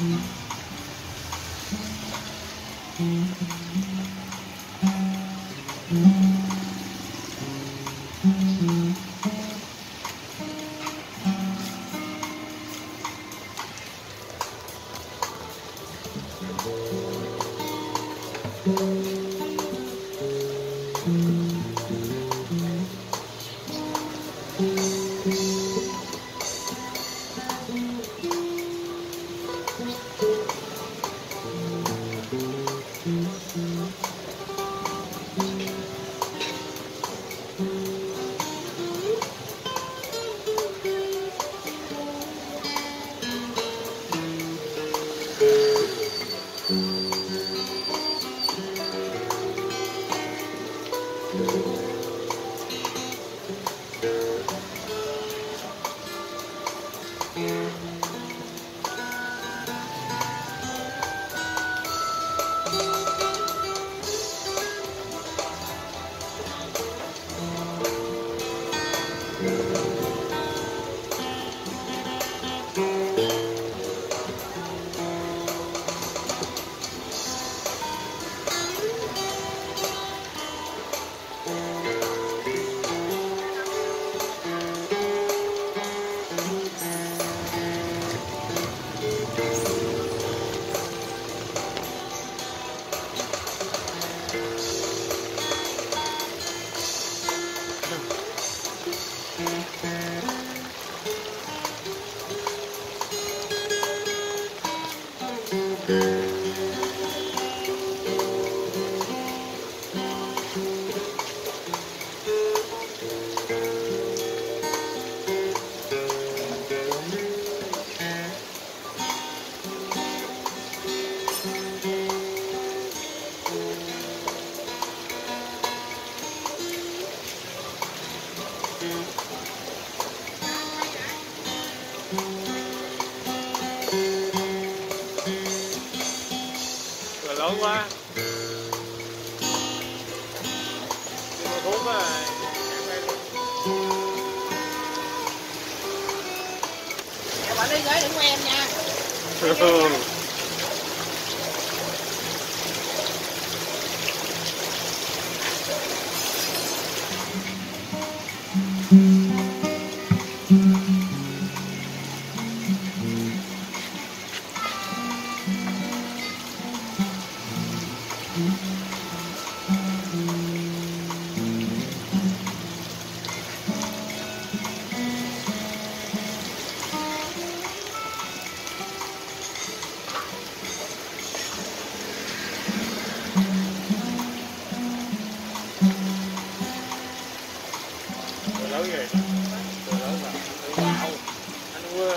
Mm-hmm. Thuốc á Dạ, bạn đi gửi đừng của em nha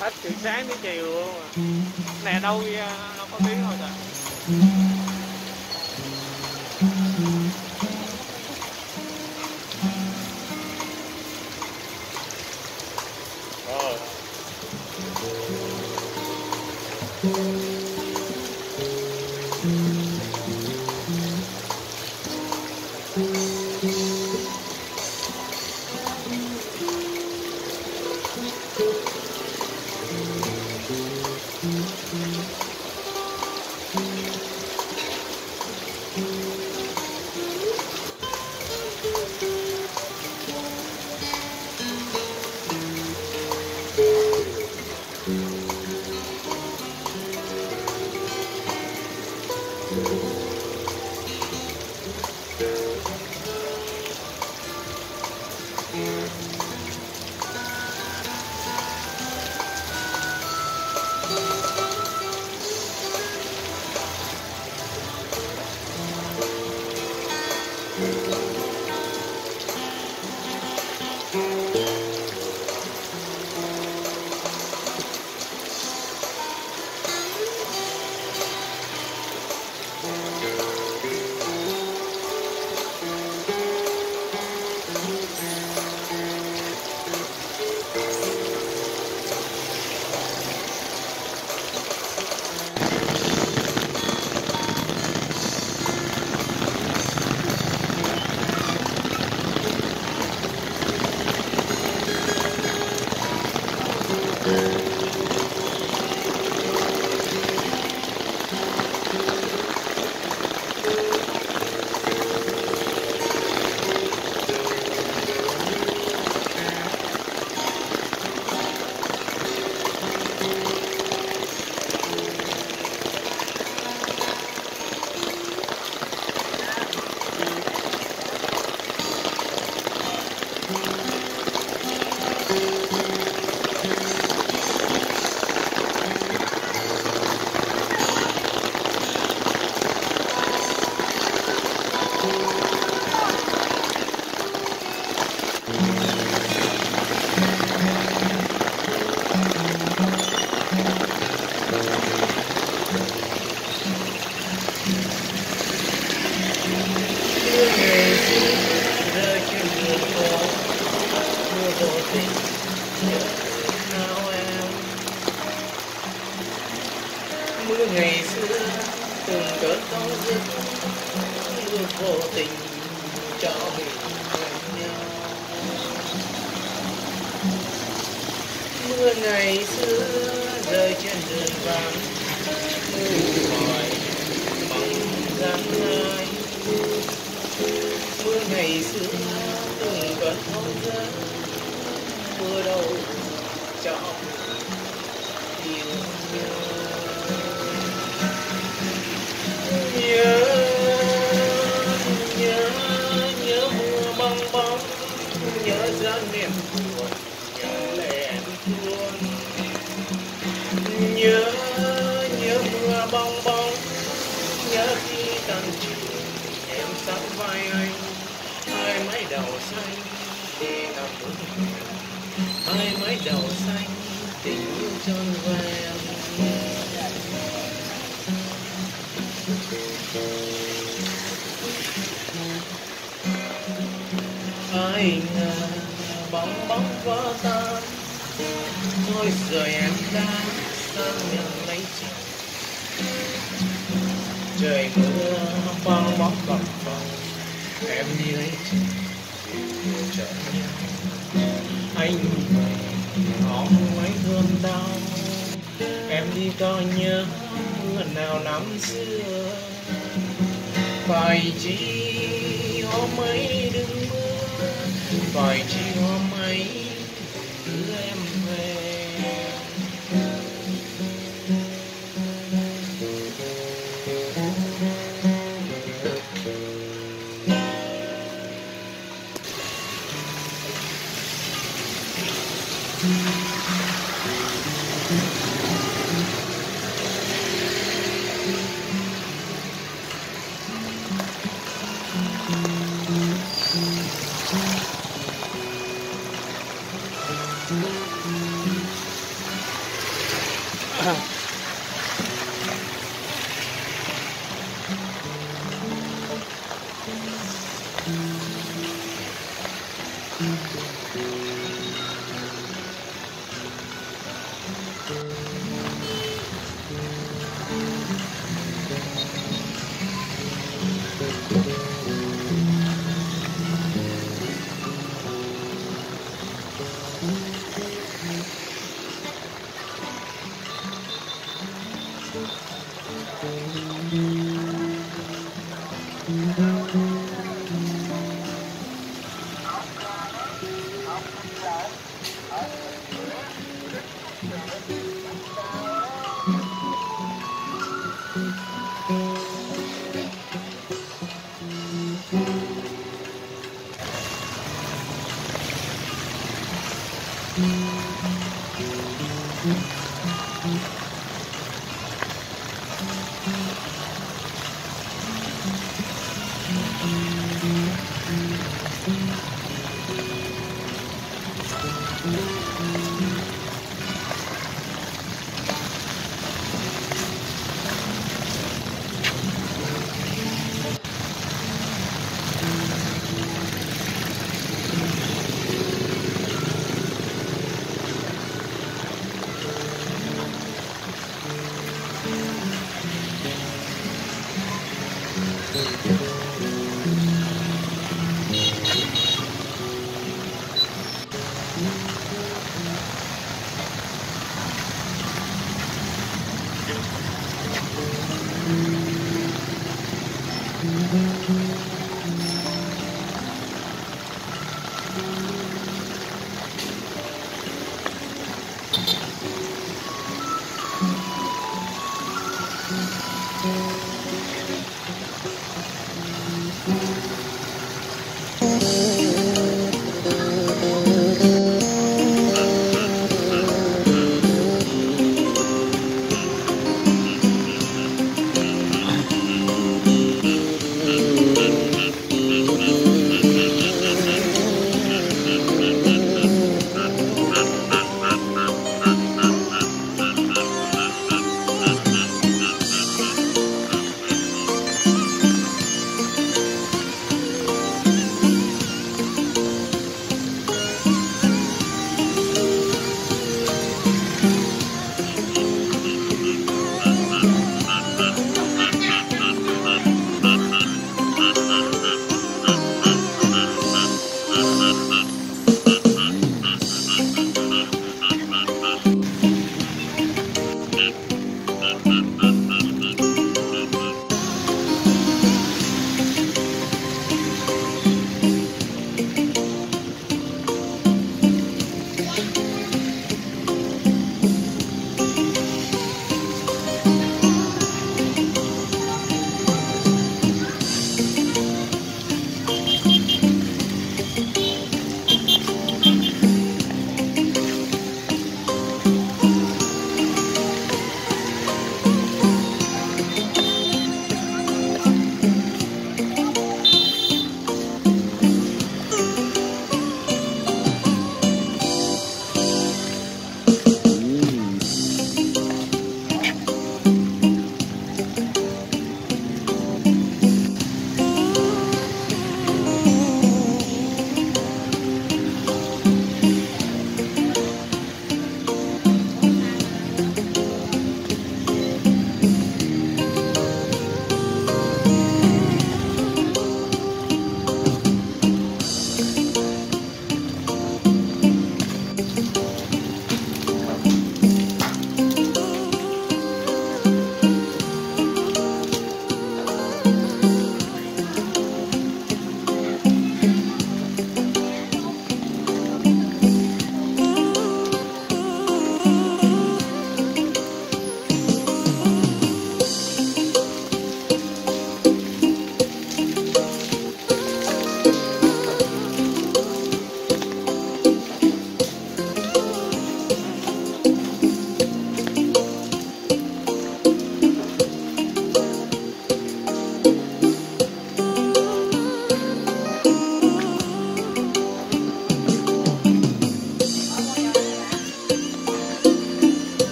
hết từ sáng đến chiều luôn. Mà Nè đâu à, đâu có tiếng thôi trời. Từng cơn đau giấc luôn vô tình cho mình quen nhau mưa ngày xưa rơi trên đường vắng mưa hỏi mong gian ai mưa ngày xưa từng cơn đau giấc mưa đâu cho mình đầu xanh để nằm bước hai mái đầu xanh, tình yêu tròn vẹn ai ngờ bóng bóng vỡ tan, thôi rồi em đã sang nhận lấy chồng. Trời mưa bong bóng bằng vòng em đi lấy chồng anh ngóng mấy thương đau, em đi có nhớ mưa nào năm xưa. Phải chi hôm ấy đừng mưa, phải chi hôm ấy đưa em Mm-hmm.